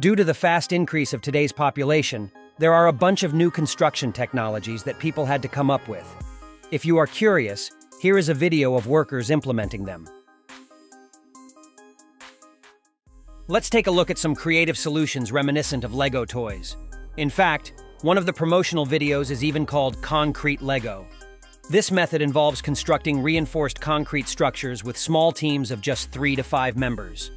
Due to the fast increase of today's population, there are a bunch of new construction technologies that people had to come up with. If you are curious, here is a video of workers implementing them. Let's take a look at some creative solutions reminiscent of Lego toys. In fact, one of the promotional videos is even called Concrete Lego. This method involves constructing reinforced concrete structures with small teams of just three to five members.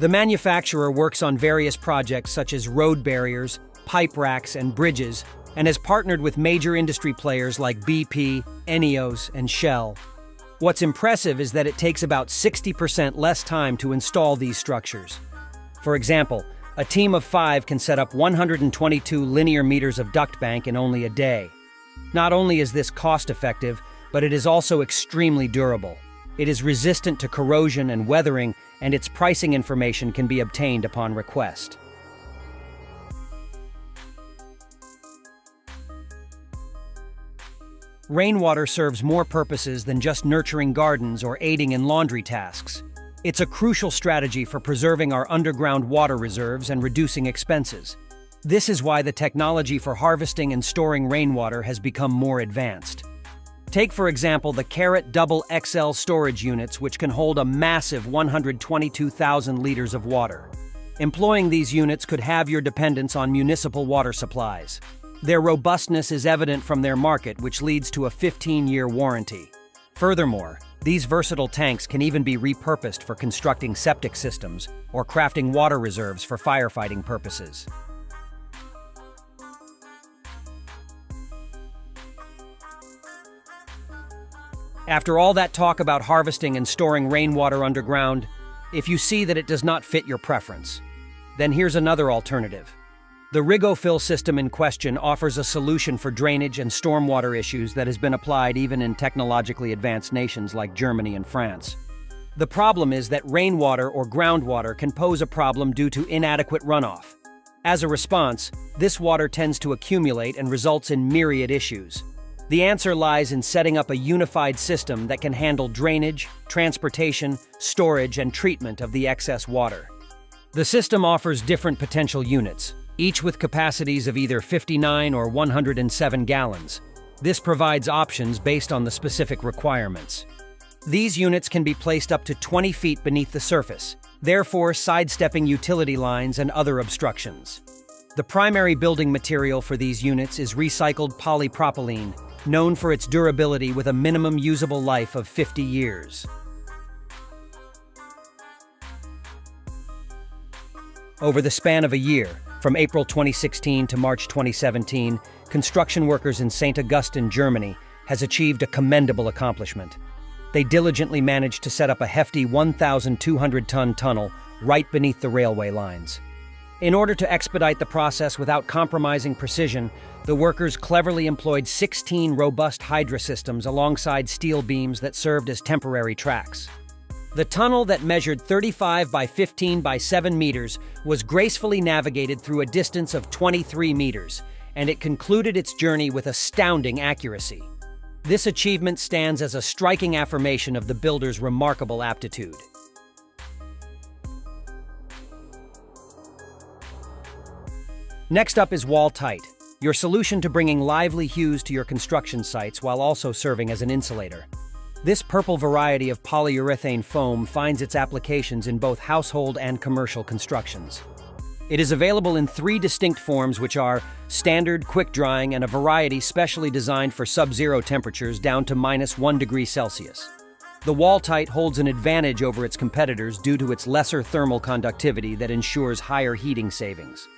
The manufacturer works on various projects such as road barriers, pipe racks, and bridges, and has partnered with major industry players like BP, Eneos, and Shell. What's impressive is that it takes about 60% less time to install these structures. For example, a team of five can set up 122 linear meters of duct bank in only a day. Not only is this cost-effective, but it is also extremely durable. It is resistant to corrosion and weathering, and its pricing information can be obtained upon request. Rainwater serves more purposes than just nurturing gardens or aiding in laundry tasks. It's a crucial strategy for preserving our underground water reserves and reducing expenses. This is why the technology for harvesting and storing rainwater has become more advanced. Take, for example, the Carat Double XL storage units, which can hold a massive 122,000 liters of water. Employing these units could have your dependence on municipal water supplies. Their robustness is evident from their market, which leads to a 15-year warranty. Furthermore, these versatile tanks can even be repurposed for constructing septic systems or crafting water reserves for firefighting purposes. After all that talk about harvesting and storing rainwater underground, if you see that it does not fit your preference, then here's another alternative. The Rigofill system in question offers a solution for drainage and stormwater issues that has been applied even in technologically advanced nations like Germany and France. The problem is that rainwater or groundwater can pose a problem due to inadequate runoff. As a response, this water tends to accumulate and results in myriad issues. The answer lies in setting up a unified system that can handle drainage, transportation, storage, and treatment of the excess water. The system offers different potential units, each with capacities of either 59 or 107 gallons. This provides options based on the specific requirements. These units can be placed up to 20 feet beneath the surface, therefore sidestepping utility lines and other obstructions. The primary building material for these units is recycled polypropylene, known for its durability with a minimum usable life of 50 years. Over the span of a year, from April 2016 to March 2017, construction workers in St. Augustin, Germany, has achieved a commendable accomplishment. They diligently managed to set up a hefty 1,200-ton tunnel right beneath the railway lines. In order to expedite the process without compromising precision, the workers cleverly employed 16 robust hydra systems alongside steel beams that served as temporary tracks. The tunnel that measured 35 by 15 by 7 meters was gracefully navigated through a distance of 23 meters, and it concluded its journey with astounding accuracy. This achievement stands as a striking affirmation of the builder's remarkable aptitude. Next up is WALLTITE, your solution to bringing lively hues to your construction sites while also serving as an insulator. This purple variety of polyurethane foam finds its applications in both household and commercial constructions. It is available in three distinct forms which are standard, quick drying, and a variety specially designed for sub-zero temperatures down to minus 1 degree Celsius. The WALLTITE holds an advantage over its competitors due to its lesser thermal conductivity that ensures higher heating savings.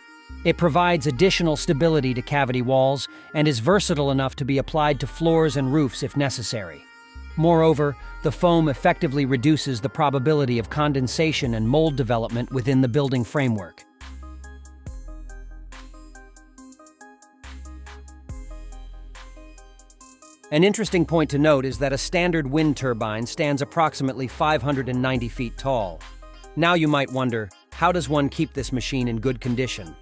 It provides additional stability to cavity walls and is versatile enough to be applied to floors and roofs if necessary. Moreover, the foam effectively reduces the probability of condensation and mold development within the building framework. An interesting point to note is that a standard wind turbine stands approximately 590 feet tall. Now you might wonder, how does one keep this machine in good condition?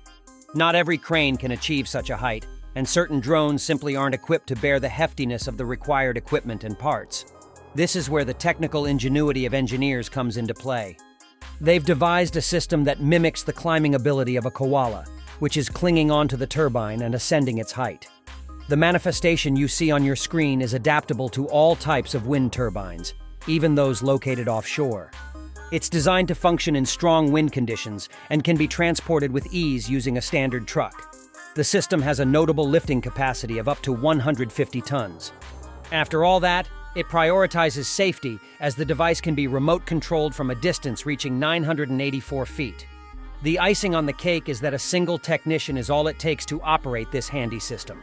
Not every crane can achieve such a height, and certain drones simply aren't equipped to bear the heftiness of the required equipment and parts. This is where the technical ingenuity of engineers comes into play. They've devised a system that mimics the climbing ability of a koala, which is clinging onto the turbine and ascending its height. The manifestation you see on your screen is adaptable to all types of wind turbines, even those located offshore. It's designed to function in strong wind conditions and can be transported with ease using a standard truck. The system has a notable lifting capacity of up to 150 tons. After all that, it prioritizes safety as the device can be remote controlled from a distance reaching 984 feet. The icing on the cake is that a single technician is all it takes to operate this handy system.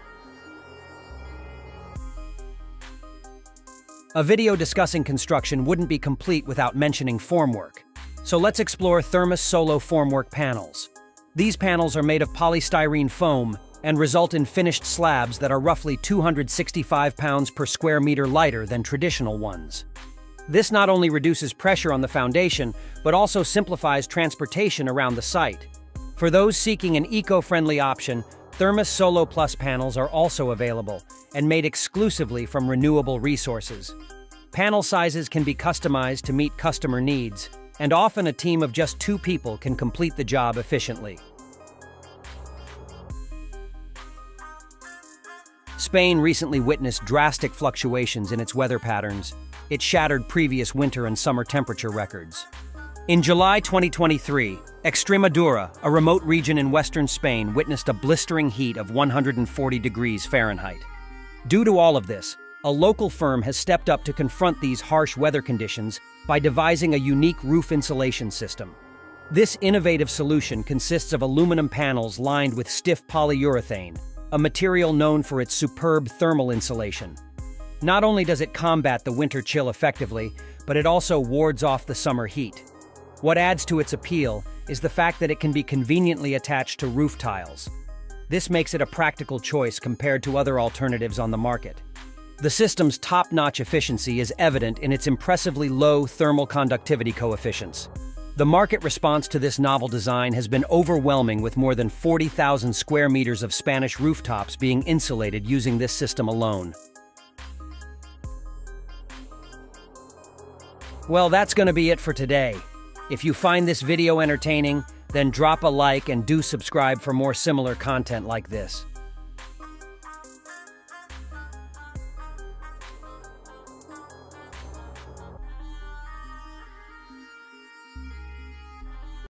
A video discussing construction wouldn't be complete without mentioning formwork. So let's explore Thermo Solaio formwork panels. These panels are made of polystyrene foam and result in finished slabs that are roughly 265 pounds per square meter lighter than traditional ones. This not only reduces pressure on the foundation, but also simplifies transportation around the site. For those seeking an eco-friendly option, Thermo Solaio Plus panels are also available and made exclusively from renewable resources. Panel sizes can be customized to meet customer needs, and often a team of just two people can complete the job efficiently. Spain recently witnessed drastic fluctuations in its weather patterns. It shattered previous winter and summer temperature records. In July 2023, Extremadura, a remote region in western Spain, witnessed a blistering heat of 140 degrees Fahrenheit. Due to all of this, a local firm has stepped up to confront these harsh weather conditions by devising a unique roof insulation system. This innovative solution consists of aluminum panels lined with stiff polyurethane, a material known for its superb thermal insulation. Not only does it combat the winter chill effectively, but it also wards off the summer heat. What adds to its appeal is the fact that it can be conveniently attached to roof tiles. This makes it a practical choice compared to other alternatives on the market. The system's top-notch efficiency is evident in its impressively low thermal conductivity coefficients. The market response to this novel design has been overwhelming with more than 40,000 square meters of Spanish rooftops being insulated using this system alone. Well, that's going to be it for today. If you find this video entertaining, then drop a like and do subscribe for more similar content like this.